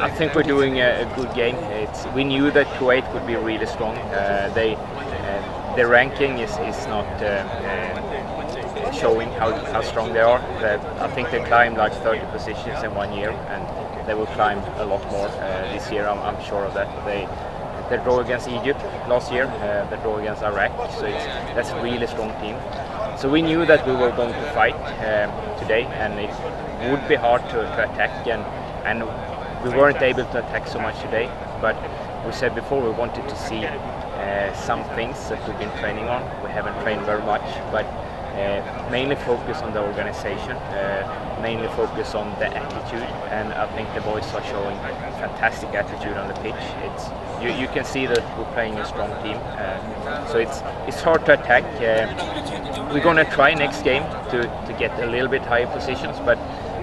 I think we're doing a, a good game. It's, we knew that Kuwait would be really strong. Uh, they, uh, their ranking is, is not uh, uh, showing how, how strong they are. I think they climbed like 30 positions in one year, and they will climb a lot more uh, this year. I'm, I'm, sure of that. They they draw against Egypt last year. Uh, they draw against Iraq, so it's, that's a really strong team. So we knew that we were going to fight um, today, and it would be hard to, to attack and and we weren't able to attack so much today, but we said before we wanted to see uh, some things that we've been training on. We haven't trained very much, but uh, mainly focus on the organization, uh, mainly focus on the attitude, and I think the boys are showing fantastic attitude on the pitch. It's you, you can see that we're playing a strong team, uh, so it's it's hard to attack. Uh, we're gonna try next game to, to get a little bit higher positions, but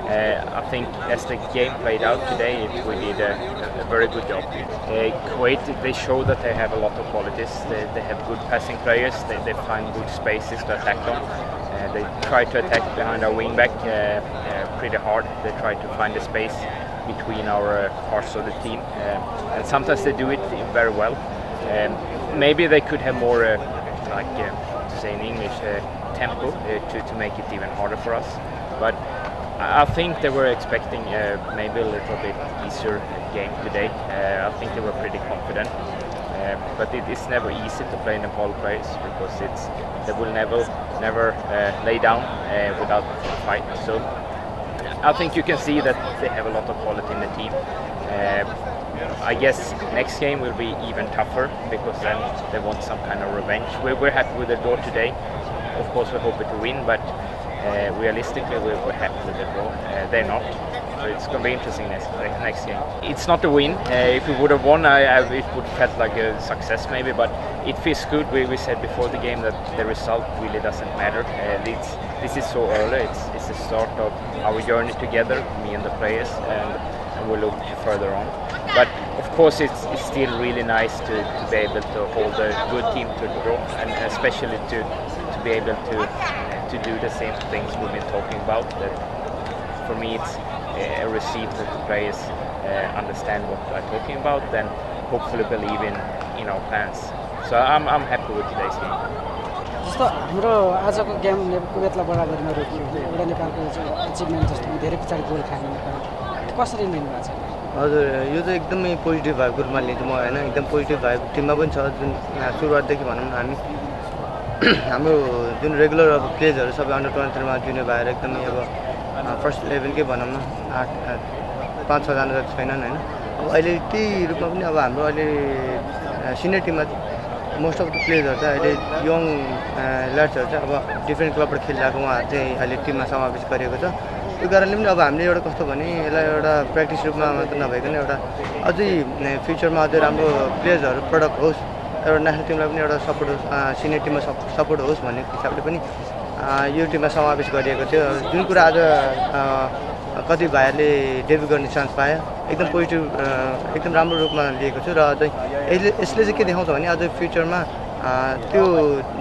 uh, I think as the game played out today, it, we did a, a, very good job. Uh, Kuwait, they show that they have a lot of qualities. They, they have good passing players. They, they, find good spaces to attack on. Uh, they try to attack behind our wingback uh, uh, pretty hard. They try to find a space between our uh, parts of the team, and sometimes they do it very well. Um, maybe they could have more, like to say in English, tempo to, to make it even harder for us. But I think they were expecting uh, maybe a little bit easier game today. Uh, I think they were pretty confident. Uh, but it is never easy to play in a Nepal players because it's they will never never uh, lay down uh, without fight. So I think you can see that they have a lot of quality in the team. Uh, I guess next game will be even tougher because then they want some kind of revenge. We're, we're happy with the draw today. Of course, we're hoping to win, but uh, realistically, we're, we're, happy with the draw. Uh, they're not. So it's going to be interesting next next game. It's not a win. Uh, if we would have won, I, I, it would have felt like a success maybe. But it feels good. We, we said before the game that the result really doesn't matter. this is so early. It's, it's the start of our journey together, me and the players, and, and we'll look further on. But of course, it's, it's still really nice to, to be able to hold a good team to the draw, and especially to to be able to to do the same things we've been talking about. That for me, it's a receipt that the players uh, understand what we're talking about, then hopefully believe in in our plans. So I'm, I'm happy with today's game. जस्तो हाम्रो आजको game कुवेतलाई बराबरीमा रोकियो एउटा नेपालको achievement जस्तो धेरै पछाडि गोल खाने कसरी लिनुभएको छ हजुर यो चाहिँ एकदमै पोजिटिभ भाइबको रूपमा लिन्छु म होइन एकदम पोजिटिभ भाइब टिममा पनि छ जुन सुरुवातदेखि भनौँ न हामी हाम्रो जुन रेगुलर अब प्लेजहरू सबै अन्डर ट्वेन्टी थ्रीमा जुनियर भएर एकदमै अब फर्स्ट लेभलकै भनौँ न आठ पाँच छजना जति छैनन् होइन। अब अहिले त्यही रूपमा पनि अब हाम्रो अहिले सिनियर टिममा मोस्ट अफ द प्लेयर्सहरू चाहिँ अहिले यङ ल्याड्सहरू चाहिँ अब डिफ्रेन्ट क्लबबाट खेलिरहेको उहाँहरू चाहिँ अहिले टिममा समावेश गरिएको छ। त्यो कारणले पनि अब हामीले एउटा कस्तो भने यसलाई एउटा प्र्याक्टिस रूपमा मात्र नभइकन एउटा अझै फ्युचरमा अझै राम्रो प्लेयर्सहरू प्रडक्ट होस्। एउटा नेसनल टिमलाई पनि एउटा सपोर्ट होस् सिनियर टिममा सपोर्ट होस् भन्ने हिसाबले पनि यो टिममा समावेश गरिएको थियो। जुन कुरा आज कति भाइहरूले डेब्यु गर्ने चान्स पायो एकदम पोजिटिभ एकदम राम्रो रूपमा लिएको छु र अझै यसले यसले चाहिँ के देखाउँछ भने अझै फ्युचरमा त्यो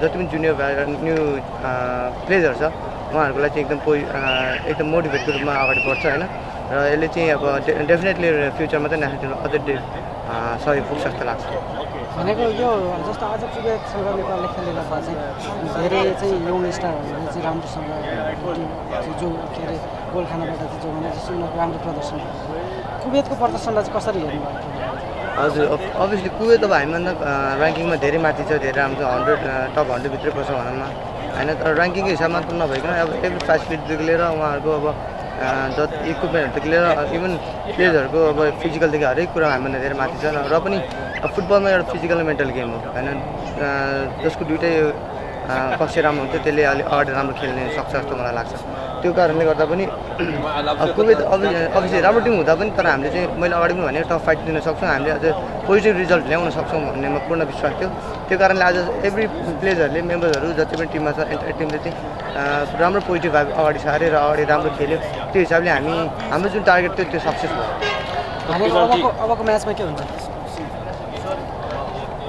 जति पनि जुनियर भाइ न्यू प्लेयर्सहरू छ उहाँहरूको लागि चाहिँ एकदम पोइ एकदम मोटिभेटको रूपमा अगाडि बढ्छ होइन? र यसले चाहिँ अब डेफिनेटली फ्युचरमा चाहिँ नेसनल टिममा अझै सहयोग पुग्छ जस्तो लाग्छ भनेको यो जस्तो आज पुगेसँग नेपालले खेलेर भए चाहिँ धेरै चाहिँ यङ स्टारहरूले चाहिँ राम्रोसँग जो के अरे गोल खानाबाट चाहिँ जो भने जस्तो उनीहरूको राम्रो प्रदर्शन कुवेतको प्रदर्शनलाई चाहिँ कसरी हेर्नुभयो हजुर अभियसली कुवेत अब हामीभन्दा ऱ्याङ्किङमा धेरै माथि छ धेरै राम्रो छ हन्ड्रेड टप हन्ड्रेडभित्रै पर्छ भनौँ न होइन तर ऱ्याङ्किङको हिसाबमा मात्र नभइकन अब एभ्री फेसिलिटीदेखि लिएर उहाँहरूको अब जति इक्विपमेन्टहरूदेखि लिएर इभन प्लेयर्सहरूको अब फिजिकलदेखि हरेक कुरा हामीभन्दा धेरै माथि छ। र पनि फुटबलमा एउटा फिजिकल मेन्टल गेम हो होइन? जसको दुइटै पक्ष राम्रो हुन्छ त्यसले अलिक अगाडि राम्रो खेल्ने सक्छ जस्तो मलाई लाग्छ। त्यो कारणले गर्दा पनि कुवेत अभियसली राम्रो टिम हुँदा पनि तर हामीले चाहिँ मैले अगाडि पनि भने टफ फाइट दिन सक्छौँ। हामीले अझ पोजिटिभ रिजल्ट ल्याउन सक्छौँ भन्नेमा पूर्ण विश्वास थियो। त्यो कारणले आज एभ्री प्लेयर्सहरूले मेम्बर्सहरू जति पनि टिममा छ एन्टायर टिमले चाहिँ राम्रो पोजिटिभ भाइ अगाडि सारे र अगाडि राम्रो खेल्यो। त्यो हिसाबले हामी हाम्रो जुन टार्गेट थियो त्यो सक्सेस भयो। अबको म्याचमा के हुन्छ?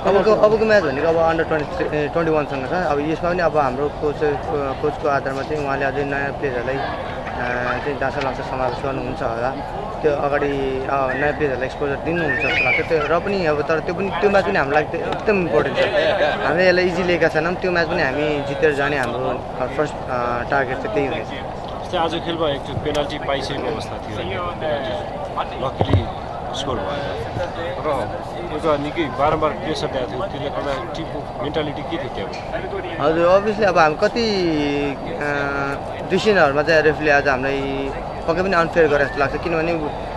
अबको अबको म्याच भनेको अब अन्डर ट्वेन्टी थ्री ट्वेन्टी वानसँग छ। अब यसमा पनि अब हाम्रो कोच कोचको आधारमा चाहिँ उहाँले अझै नयाँ प्लेयरहरूलाई चाहिँ जहाँसम्म लाग्छ समावेश गर्नुहुन्छ होला। त्यो अगाडि नयाँ प्लेयरहरूलाई एक्सपोजर दिनुहुन्छ जस्तो लाग्छ। त्यो र पनि अब तर त्यो पनि त्यो म्याच पनि हाम्रो लागि एकदम इम्पोर्टेन्ट छ। हामीले यसलाई इजी लिएका छैनौँ। त्यो म्याच पनि हामी जितेर जाने हाम्रो फर्स्ट टार्गेट चाहिँ त्यही हुनेछ। जस्तै आज खेलमा एक पेनाल्टी पाइसकेको अवस्था थियो लकिली स्कोर भयो र एउटा निकै बारम्बार प्रेसर दिएको थियो त्यसले गर्दा टिमको मेन्टालिटी के थियो त्यहाँ हजुर अभियसली अब हामी कति डिसिजनहरूमा चाहिँ रेफ्रीले आज हामीलाई पक्कै पनि अनफेयर गरेर जस्तो लाग्छ किनभने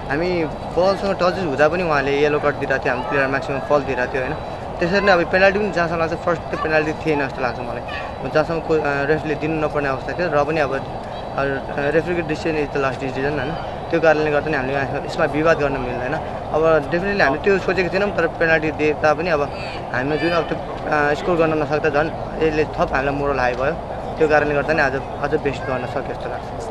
हामी बलसँग टचेस हुँदा पनि उहाँले येलो कार्ड दिइरहेको थियो हामी प्लेयर म्याक्सिमम् फल दिइरहेको थियो होइन त्यसरी नै अब पेनाल्टी पनि जहाँसम्म लाग्छ फर्स्ट त्यो पेनाल्टी थिएन जस्तो लाग्छ मलाई जहाँसम्म को रेफ्रीले दिनु नपर्ने अवस्था थियो र पनि अब रेफ्रीको decision is the last decision होइन त्यो कारणले गर्दा नि हामीले यसमा विवाद गर्न मिल्दैन। अब डेफिनेटली हामीले त्यो सोचेको थिएनौँ तर पेनाल्टी दिए तापनि अब हामीले जुन अब त्यो स्कोर गर्न नसक्दा झन् यसले थप हामीलाई मोरल हाई भयो। त्यो कारणले गर्दा नि आज अझ बेस्ट गर्न सक्यो जस्तो लाग्छ।